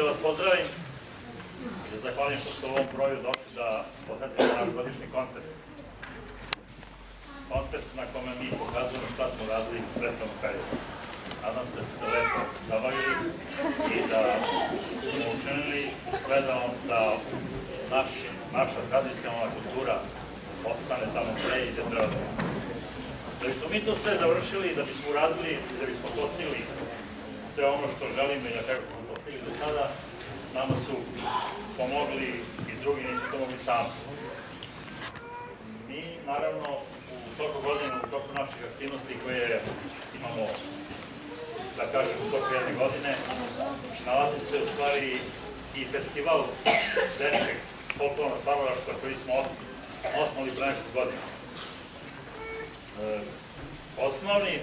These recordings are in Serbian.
da vas pozdravim i da zahvalim što ste u ovom broju došli da posetite naš godišnji koncert. Koncert na kome mi pokazujemo šta smo radili u prethodnom periodu. Nadam se da se lepo zabavili i da smo učinili sve da, on, da naš, naša tradicionalna kultura ostane tamo gde i gde treba da. Da bismo mi to sve završili, da bismo uradili, da bismo postigli sve ono što želimo i na kraju postigli do sada, nama su pomogli i drugi, nismo to mogli sami. Mi, naravno, u toku godine, u toku naših aktivnosti koje imamo, da kažem, u toku jedne godine, nalazi se u stvari i festival dečeg folklornog stvaralaštva koji smo osnovali pre nekog godina. E, osnovni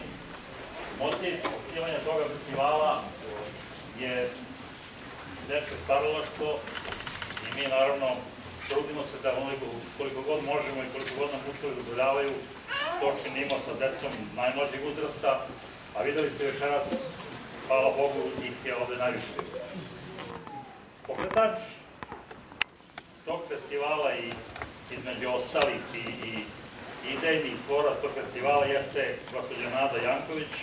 motiv osnivanja toga festivala dečje stvaralaštvo i mi naravno trudimo se da onoliko koliko god možemo i koliko god nam uslovi dozvoljavaju, to činimo sa decom najmlađeg uzrasta, a videli ste večeras, hvala Bogu, ih je ovde najviše bilo. Pokretač tog festivala i između ostalih i, i idejni tvorac tog festivala jeste gospođa Nada Janković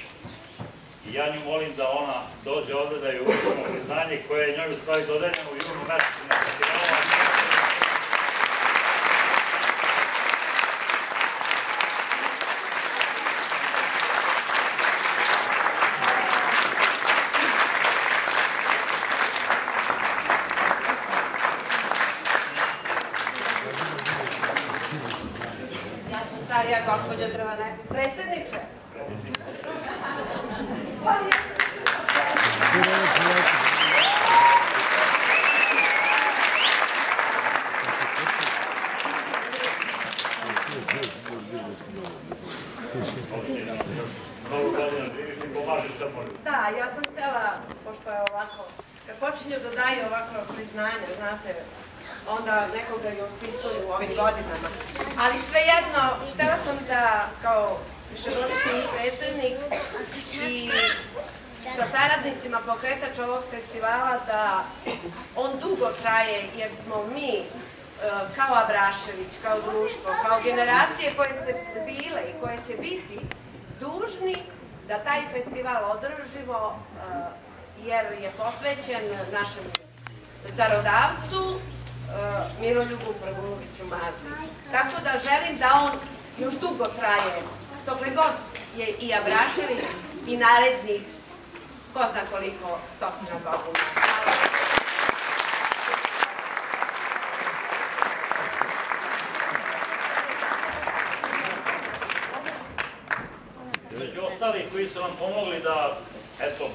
i ja nju molim da ona dođe ovde da joj uručimo priznanje koje je njoj u stvari dodeljeno u junu mesecu na festivalu. Starija gospođa Drvane. Predsedniče. Da, ja sam htela, pošto je ovako, kad počinju da daju ovako priznanja, znate, onda nekoga i opisuju u ovim godinama. Ali svejedno, htela sam da, kao višegodišnji predsednik i sa saradnicima pokretač ovog festivala, da on dugo traje, jer smo mi e, kao Abrašević, kao društvo, kao generacije koje se bile i koje će biti dužni da taj festival održimo e, jer je posvećen našem darodavcu e, Miroljubu Prvuloviću Mazi. Tako da želim da on još dugo traje, dokle god je i Abrašević i narednih ko zna koliko stotina godina. Hvala. Među ostalih koji su nam pomogli da, eto,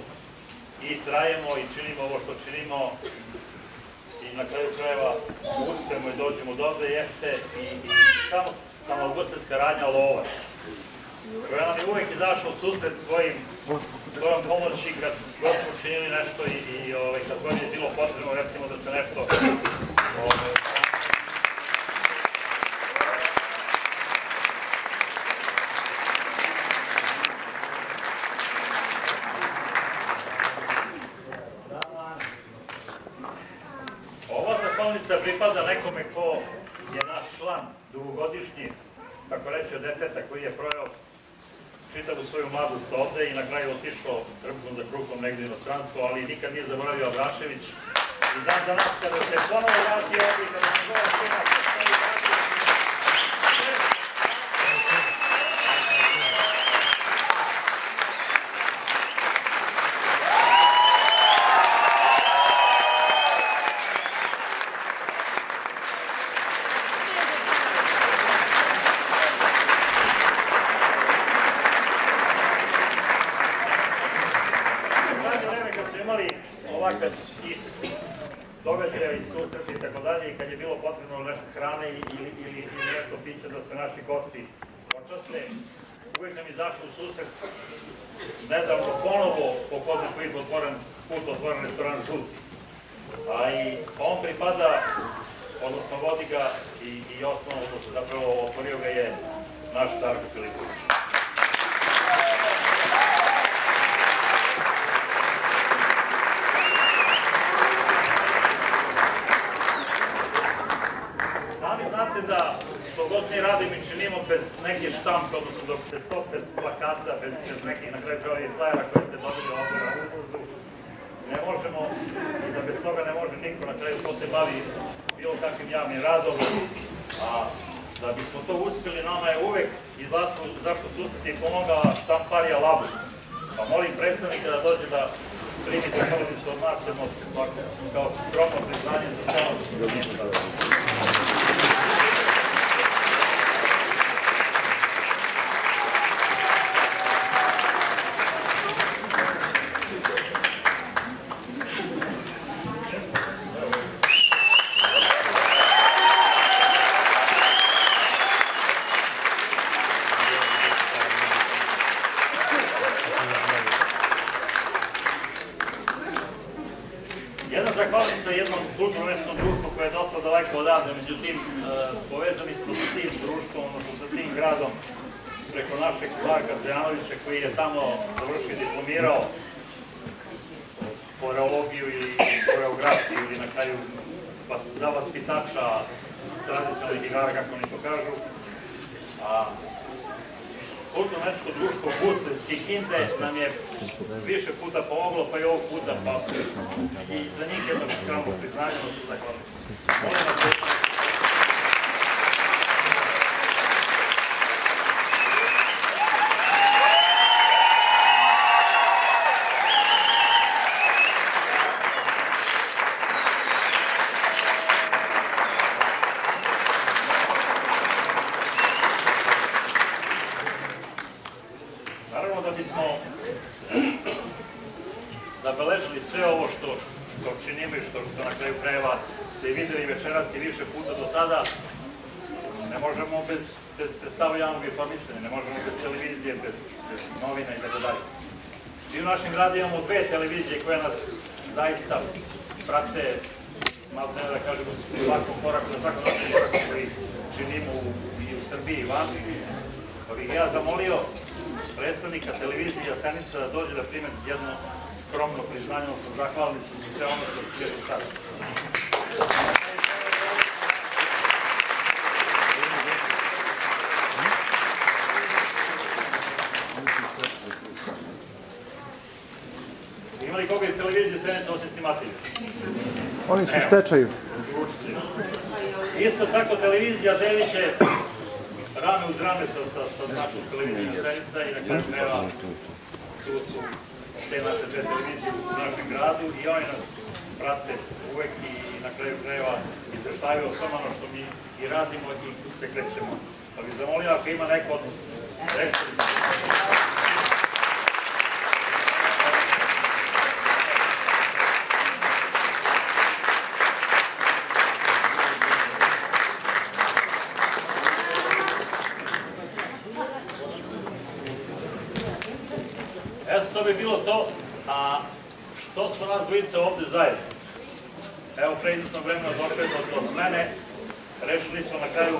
i trajemo i činimo ovo što činimo. I na kraju krajeva uspemo i dođemo do ovde, jeste i, i samo tamo ugostinska radnja Lovac, koja nam je uvek izašla u susret svojim svojom pomoći kad god smo činili nešto i, i ovaj, kad god je bilo potrebno recimo da se nešto ovaj, Zahvalnica pripada nekome ko je naš član, dugogodišnji, kako reći, od deteta koji je projao čitavu svoju mladost ovde i na kraju otišao trbuhom za kruhom negde u inostranstvo, ali nikad nije zaboravio Abrašević. I dan za nas kada se ponovo vrati ovde i kada se vrati, Zadnje vreme kad su imali ovakve is događaja i susreti i tako dalje i kad je bilo potrebno nešto hrane ili, ili, ili nešto pića da se naši gosti počasne, uvijek nam izašao u susret nedavno ponovo po ko zna koji otvoren, put otvoren restoran Žuti. A i on pripada, odnosno vodi ga i, i osnovno, zapravo otvorio ga je naš Darko Filipović. Neke štampe, odnosno dok se to bez plakata, bez, bez nekih na kraju i flajera koje ste dobili ovdje na uvozu, ne možemo, i da bez toga ne može niko na kraju ko se bavi bilo kakvim javnim radom, a da bismo to uspjeli, nama je uvek izlasno zašto susreti pomogala štamparija Labu. Pa molim predstavnika da dođe da primite porodicu od nas jedno kao skromno priznanje za sve ono što se jednom kulturno-mešnom društvu koje je dosta daleko odavde, međutim, e, povezani smo sa tim društvom, odnosno sa tim gradom, preko našeg Marka Zdjanovića koji je tamo završio i diplomirao koreologiju i koreografiju ili na kraju za vaspitača tradicionalnih igara, kako oni to kažu. A Kulturno-mečko društvo Guslinski Kinde nam je više puta pomoglo, pa i ovog puta, pa i za njih jedno skromno priznanje, da su zahvalni. Molim vas, Naravno da bismo zabeležili sve ovo što, što činimo i što, što na kraju krajeva ste videli večeras i više puta do sada, ne možemo bez, bez sredstava javnog informisanja, ne možemo bez televizije, bez, bez novina i tako dalje. Mi u našem gradu imamo dve televizije koje nas zaista prate, malo ne da kažemo, u svakom koraku, na svakom našem koraku koji činimo u, i u Srbiji i van. Pa bih ja zamolio predstavnika televizije Jasenica da dođe da prime jedno skromno priznanje, odnosno zahvalnicu za sve ono što je sada. Ima li koga iz televizije Senica osim? Oni su u stečaju. Isto tako televizija delite rame uz rame sa, sa, sa našom televizijom Senica i na kraju krajeva tu su te naše dve televizije u našem gradu i oni nas prate uvek i na kraju krajeva izveštavaju o svema ono što mi i radimo i se krećemo. Pa bih zamolio ako ima neko od predstavnika. Eto, to bi bilo to. A što smo nas dvojice ovde zajedno? Evo, pre izvesno vremena došlo je do, do smene. Rešili smo na kraju,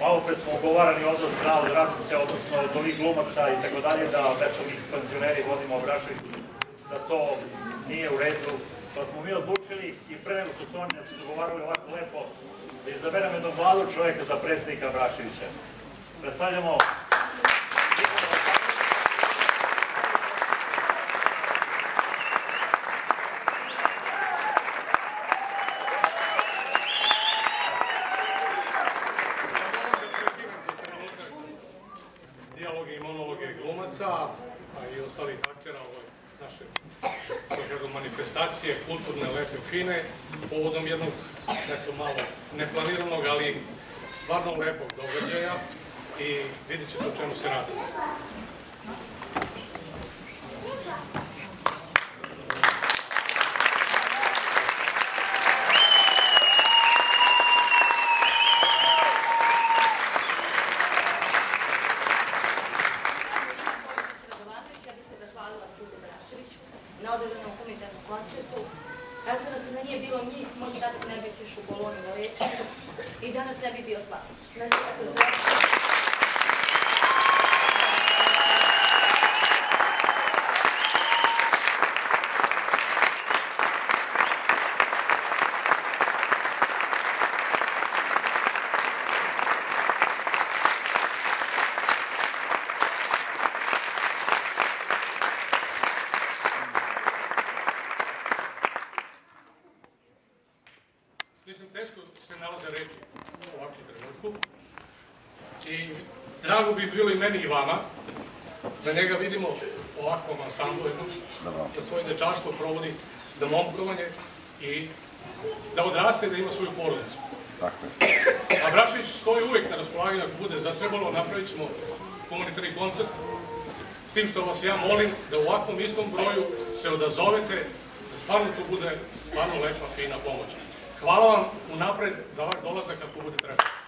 malo pre smo ugovarani odnos na od odnosno od ovih glumaca i tako dalje, da eto mi penzioneri vodimo obrašaj, da to nije u redu. Pa smo mi odlučili i pre nego što su oni nas dogovarali ovako lepo, da izaberemo jednog mladog čoveka za predsednika Braševića. Predstavljamo dijaloge i monologe glumaca, a i ostalih aktera ove naše da kažem, manifestacije, kulturne, lepe, fine, povodom jednog, eto malo, neplaniranog, ali stvarno lepog događaja i vidjet ćete o čemu se radi. Radovanović, ja bih se zahvalila Tudu Braševiću na održanom humanitarnom koncertu. Eto nas da nije bilo njih, moj statak ne bi išao u bolonu na lečenju i danas ne bi bio slab. Znači, eto, za- nalaze reči u ovakvom trenutku. I drago bi bilo i meni i vama da njega vidimo ovakvom ansamblu jednom, da svoje dečaštvo provodi, da momkovanje i da odraste i da ima svoju porodicu. A Brašlić stoji uvijek na raspolaganju ako bude zatrebalo, napravit ćemo humanitarni koncert. S tim što vas ja molim da u ovakvom istom broju se odazovete, da stvarno to bude stvarno lepa, fina pomoć. Hvala vam unapred za vaš dolazak ako bude trebalo.